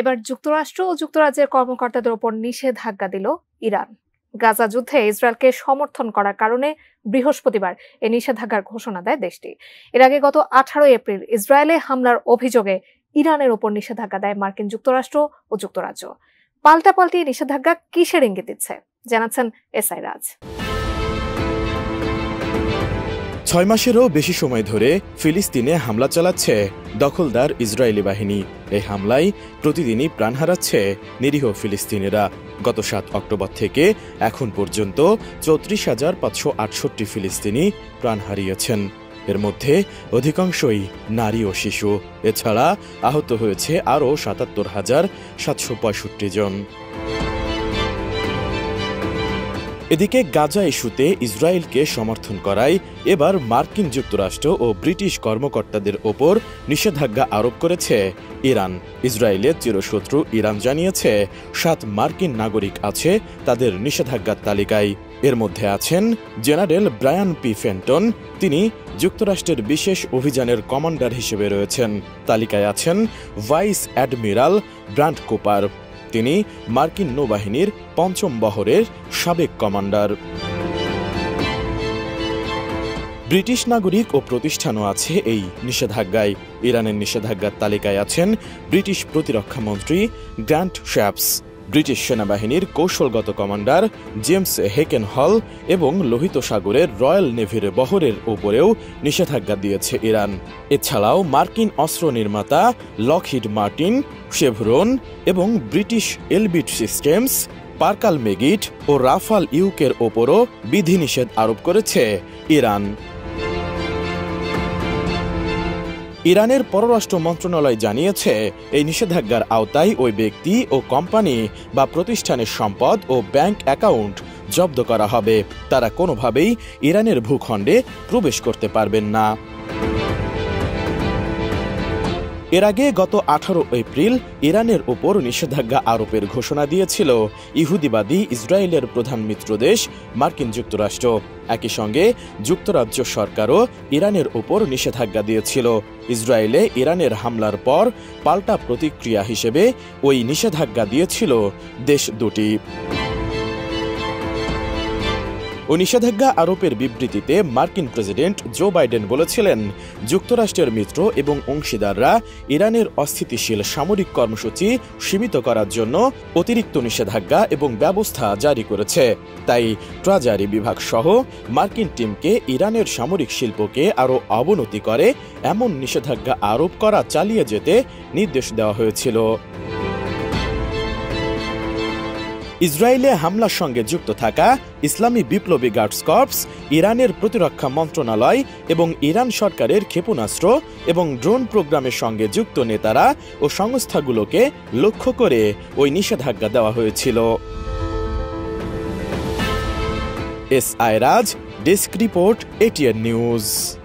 এবার যুক্তরাষ্ট্র ও যুক্তরাজ্যের কর্মকর্তাদের ওপর নিষেধাজ্ঞা দিল ইরান। গাজা যুদ্ধে ইসরায়েলকে সমর্থন করার কারণে বৃহস্পতিবার এ নিষেধাজ্ঞার ঘোষণা দেয় দেশটি। এর আগে গত আঠারো এপ্রিল ইসরায়েলে হামলার অভিযোগে ইরানের ওপর নিষেধাজ্ঞা দেয় মার্কিন যুক্তরাষ্ট্র ও যুক্তরাজ্য। পাল্টা পাল্টি নিষেধাজ্ঞা কিসের ইঙ্গিত দিচ্ছে? জানাচ্ছেন এস আই রাজ। ছয় মাসেরও বেশি সময় ধরে ফিলিস্তিনে হামলা চালাচ্ছে দখলদার ইসরায়েলি বাহিনী। এই হামলায় প্রতিদিনই প্রাণ হারাচ্ছে নিরীহ ফিলিস্তিনিরা। গত সাত অক্টোবর থেকে এখন পর্যন্ত চৌত্রিশ হাজার পাঁচশো আটষট্টি ফিলিস্তিনি প্রাণ হারিয়েছেন। এর মধ্যে অধিকাংশই নারী ও শিশু। এছাড়া আহত হয়েছে আরও সাতাত্তর হাজার সাতশো পঁয়ষট্টি জন। এদিকে গাজা ইস্যুতে ইসরায়েলকে সমর্থন করায় এবার মার্কিন যুক্তরাষ্ট্র ও ব্রিটিশ কর্মকর্তাদের ওপর নিষেধাজ্ঞা আরোপ করেছে। ইরান, ইসরায়েলের চিরশত্রু ইরান জানিয়েছে, সাত মার্কিন নাগরিক আছে তাদের নিষেধাজ্ঞার তালিকায়। এর মধ্যে আছেন জেনারেল ব্রায়ান পি ফেন্টন, তিনি যুক্তরাষ্ট্রের বিশেষ অভিযানের কমান্ডার হিসেবে রয়েছেন। তালিকায় আছেন ভাইস অ্যাডমিরাল ব্রান্ড কোপার। তিনি মার্কিন নৌবাহিনীর পঞ্চম বহরের সাবেক কমান্ডার। ব্রিটিশ নাগরিক ও প্রতিষ্ঠানও আছে এই নিষেধাজ্ঞায়। ইরানের নিষেধাজ্ঞার তালিকায় আছেন ব্রিটিশ প্রতিরক্ষা মন্ত্রী গ্র্যান্ট শ্যাপস। ব্রিটিশ সেনাবাহিনীর কৌশলগত কমান্ডার জেমস হেকেন হল এবং লোহিত সাগরের রয়্যাল নেভির বহরের ওপরেও নিষেধাজ্ঞা দিয়েছে ইরান। এছাড়াও মার্কিন অস্ত্র নির্মাতা লকহিড মার্টিন, শেভরন এবং ব্রিটিশ এলবিট সিস্টেমস, পার্কাল মেগিট ও রাফাল ইউকের ওপরও বিধিনিষেধ আরোপ করেছে ইরান। ইরানের পররাষ্ট্র মন্ত্রণালয় জানিয়েছে, এই নিষেধাজ্ঞার আওতায় ওই ব্যক্তি ও কোম্পানি বা প্রতিষ্ঠানের সম্পদ ও ব্যাংক অ্যাকাউন্ট জব্দ করা হবে। তারা কোনোভাবেই ইরানের ভূখণ্ডে প্রবেশ করতে পারবেন না। এর আগে গত আঠারো এপ্রিল ইরানের ওপর নিষেধাজ্ঞা আরোপের ঘোষণা দিয়েছিল ইহুদিবাদী ইসরায়েলের প্রধান মিত্র দেশ মার্কিন যুক্তরাষ্ট্র। একই সঙ্গে যুক্তরাজ্য সরকারও ইরানের ওপর নিষেধাজ্ঞা দিয়েছিল। ইসরায়েলে ইরানের হামলার পর পাল্টা প্রতিক্রিয়া হিসেবে ওই নিষেধাজ্ঞা দিয়েছিল দেশ দুটি। ও নিষেধাজ্ঞা আরোপের বিবৃতিতে মার্কিন প্রেসিডেন্ট জো বাইডেন বলেছিলেন, যুক্তরাষ্ট্রের মিত্র এবং অংশীদাররা ইরানের অস্থিতিশীল সামরিক কর্মসূচি সীমিত করার জন্য অতিরিক্ত নিষেধাজ্ঞা এবং ব্যবস্থা জারি করেছে। তাই ট্রাজারি বিভাগ সহ মার্কিন টিমকে ইরানের সামরিক শিল্পকে আরও অবনতি করে এমন নিষেধাজ্ঞা আরোপ করা চালিয়ে যেতে নির্দেশ দেওয়া হয়েছিল। ইসরায়েলে হামলার সঙ্গে যুক্ত থাকা ইসলামী বিপ্লবী গার্ডস কর্পস, ইরানের প্রতিরক্ষা মন্ত্রণালয় এবং ইরান সরকারের ক্ষেপণাস্ত্র এবং ড্রোন প্রোগ্রামের সঙ্গে যুক্ত নেতারা ও সংস্থাগুলোকে লক্ষ্য করে ওই নিষেধাজ্ঞা দেওয়া হয়েছিল। এস আয়রাজ ডেস্ক রিপোর্ট, এটিএন নিউজ।